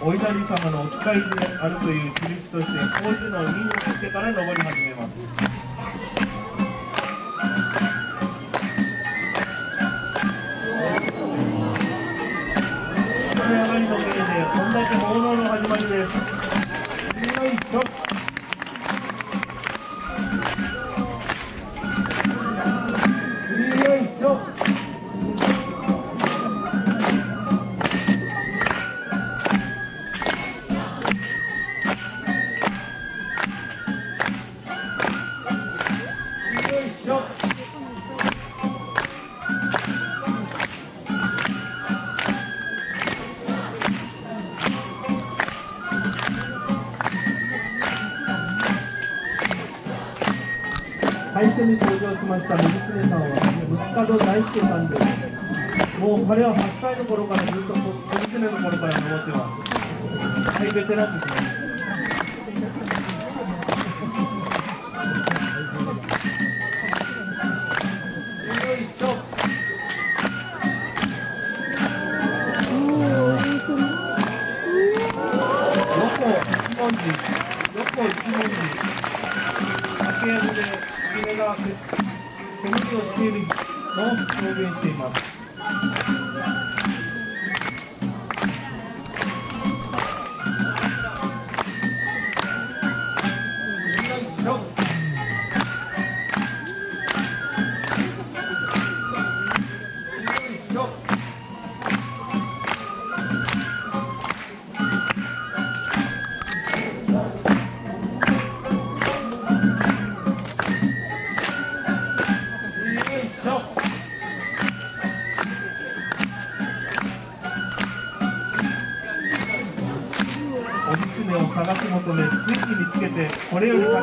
お稲荷様のお使いであるという印としてこういうのを身につけてから登り始めます。これ上がりのおかげで本題で奉納の始まりです。ました水常さんは息子大輔さんですもう彼は8歳の頃からずっと小娘の頃から登ってます。大ベテランですね。し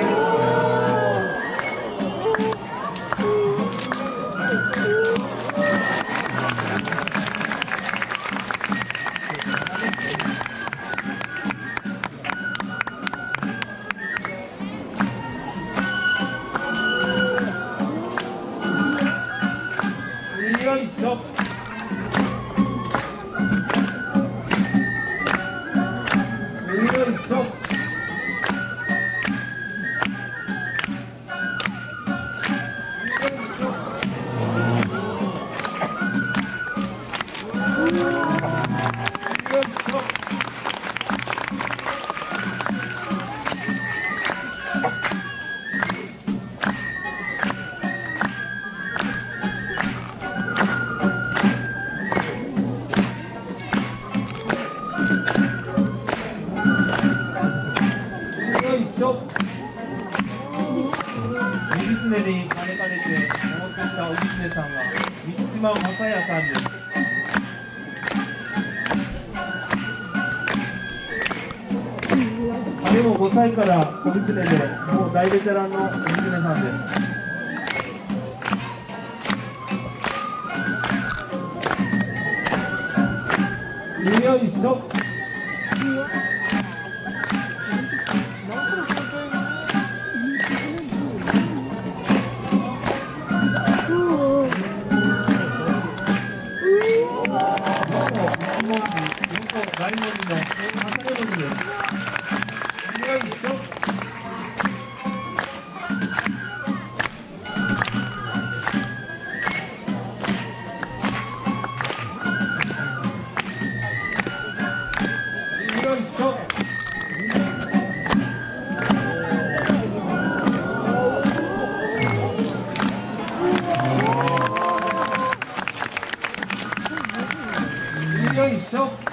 こかれて登ってきたおぎつねさんは三島正也さんです。彼も5歳からおぎつねでもう大ベテランのおぎつねさんです。よいしょ。挟め文字です。よいしょ。よいしょ。よいしょ。よ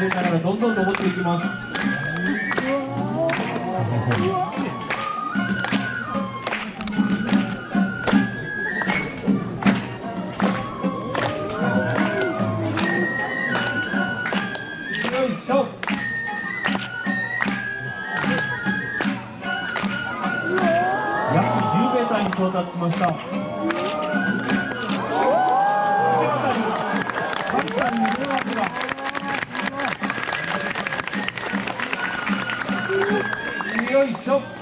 れながらどんどん登っていきます。約 10m に到達しました。zoiets zo.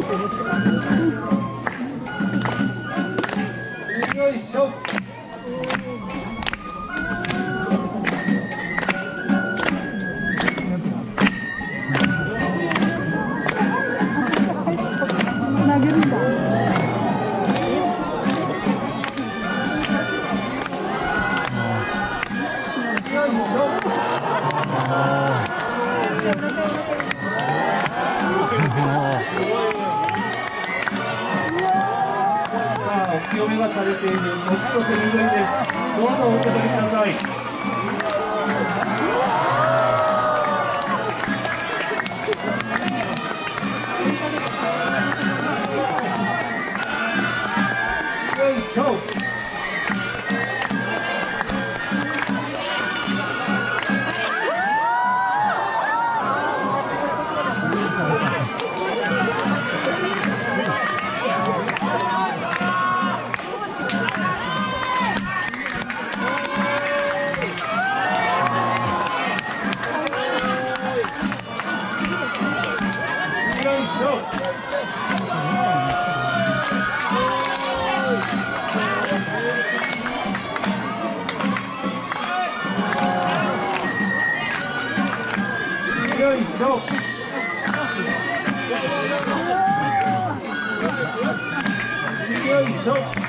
감사합니다. されているご家の上でどうぞお受け取りください。小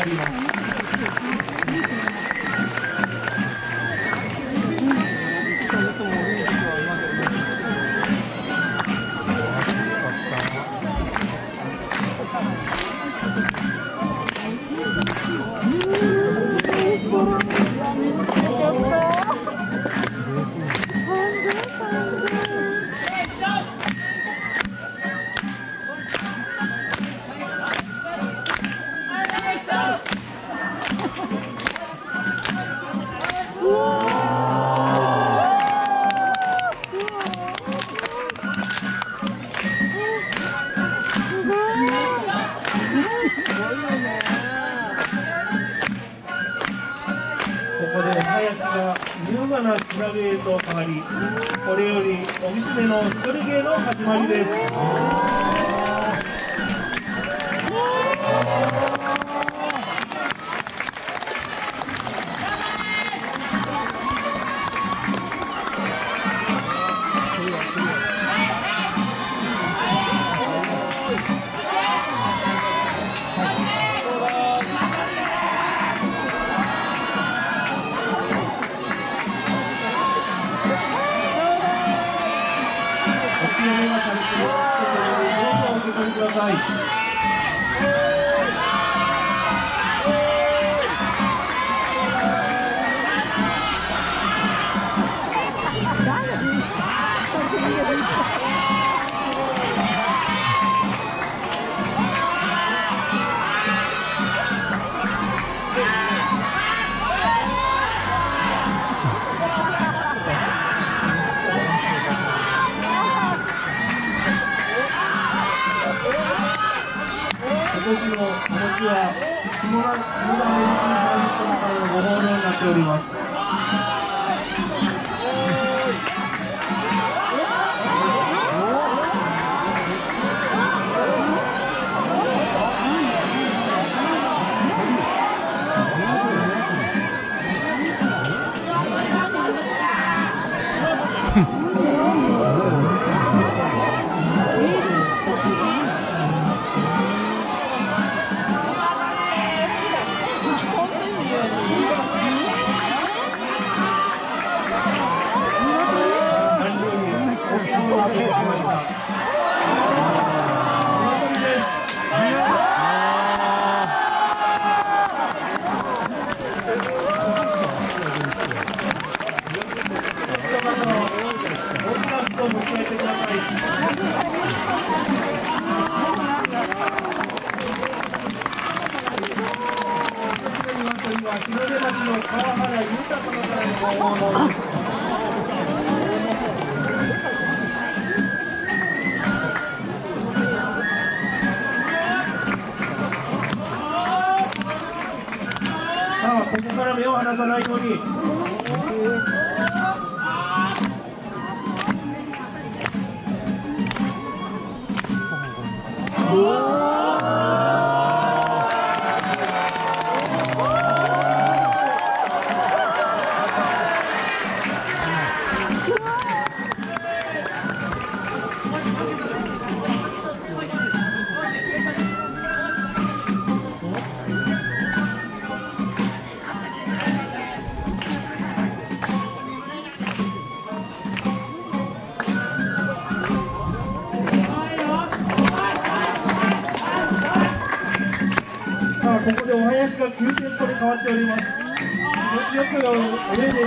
everybody. らさないように。おお Thank you. 変わっております。よくお礼で